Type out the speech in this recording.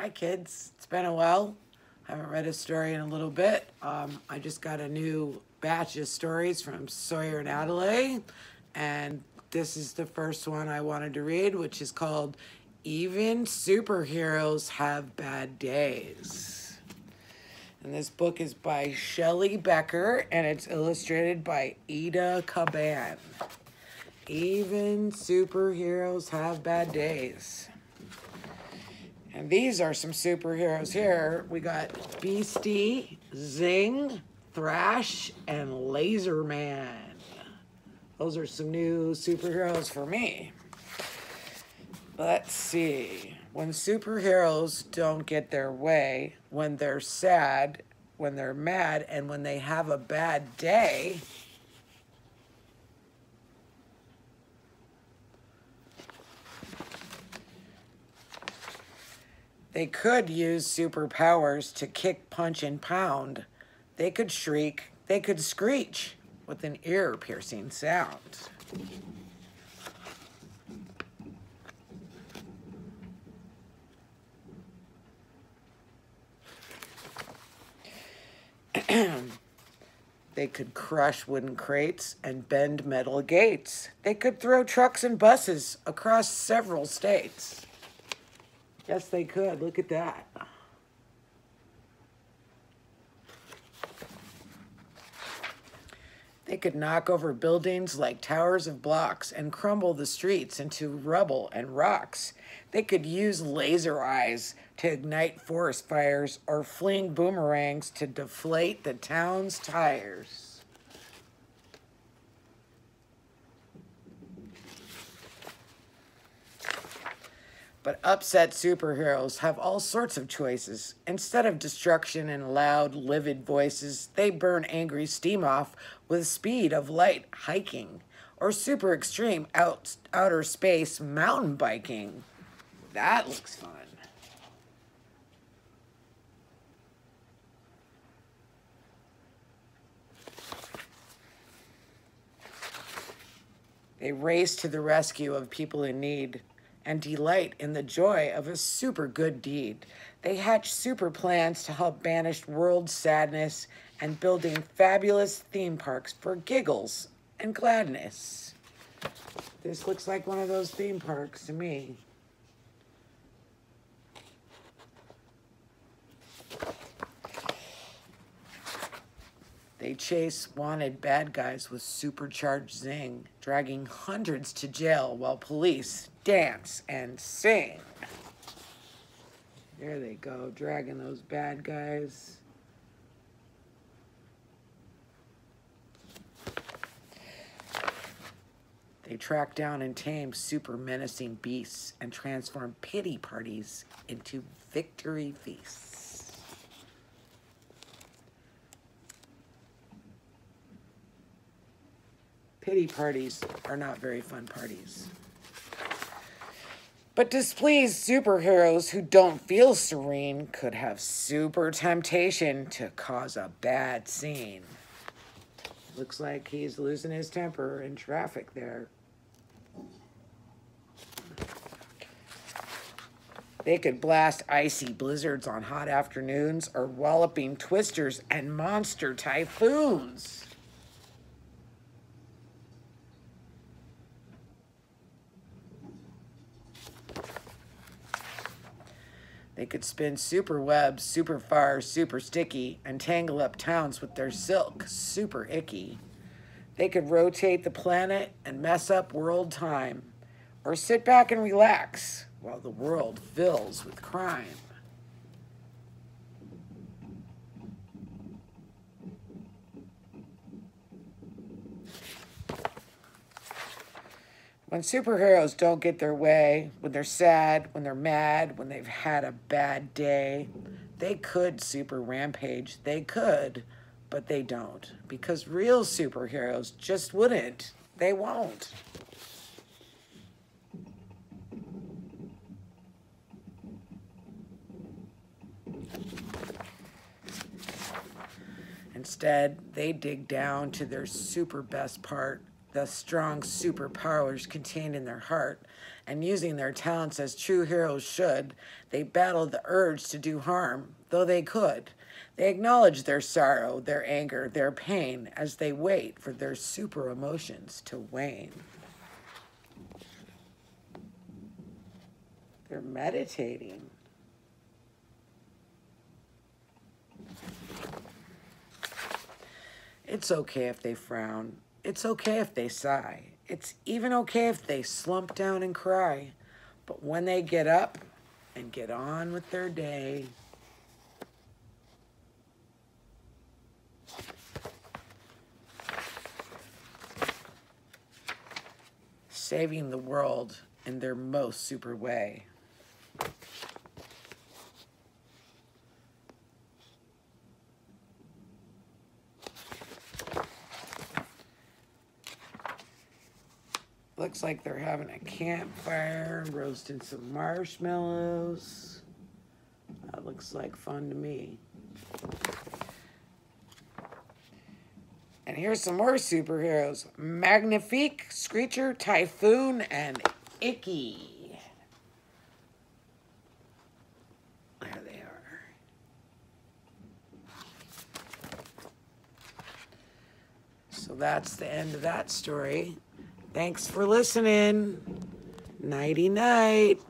Hi, kids. It's been a while. I haven't read a story in a little bit. Um, I just got a new batch of stories from Sawyer and Adelaide, and this is the first one I wanted to read, which is called Even Superheroes Have Bad Days. And this book is by Shelley Becker, and it's illustrated by Eda Kaban. Even superheroes have bad days. And these are some superheroes here. We got Beastie, Zing, Thrash, and Laserman. Those are some new superheroes for me. Let's see. When superheroes don't get their way, when they're sad, when they're mad, and when they have a bad day, They could use superpowers to kick, punch, and pound. They could shriek. They could screech with an ear-piercing sound. they could crush wooden crates and bend metal gates. They could throw trucks and buses across several states. Yes, they could. Look at that. They could knock over buildings like towers of blocks and crumble the streets into rubble and rocks. They could use laser eyes to ignite forest fires or fling boomerangs to deflate the town's tires. But upset superheroes have all sorts of choices. Instead of destruction and loud, livid voices, they burn angry steam off with speed of light hiking or super extreme out, outer space mountain biking. That looks fun. They race to the rescue of people in need and delight in the joy of a super good deed. They hatch super plans to help banish world sadness and building fabulous theme parks for giggles and gladness. This looks like one of those theme parks to me. They chase wanted bad guys with supercharged zing, dragging hundreds to jail while police dance and sing. There they go, dragging those bad guys. They track down and tame super menacing beasts and transform pity parties into victory feasts. Pity parties are not very fun parties. But displeased superheroes who don't feel serene could have super temptation to cause a bad scene. Looks like he's losing his temper in traffic there. They could blast icy blizzards on hot afternoons or walloping twisters and monster typhoons. They could spin super webs, super far, super sticky, and tangle up towns with their silk, super icky. They could rotate the planet and mess up world time, or sit back and relax while the world fills with crime. When superheroes don't get their way, when they're sad, when they're mad, when they've had a bad day, they could super rampage. They could, but they don't. Because real superheroes just wouldn't. They won't. Instead, they dig down to their super best part the strong superpowers contained in their heart and using their talents as true heroes should, they battled the urge to do harm, though they could. They acknowledge their sorrow, their anger, their pain as they wait for their super emotions to wane. They're meditating. It's okay if they frown. It's okay if they sigh. It's even okay if they slump down and cry. But when they get up and get on with their day, saving the world in their most super way. Looks like they're having a campfire, roasting some marshmallows. That looks like fun to me. And here's some more superheroes. Magnifique, Screecher, Typhoon, and Icky. There they are. So that's the end of that story. Thanks for listening. Nighty night.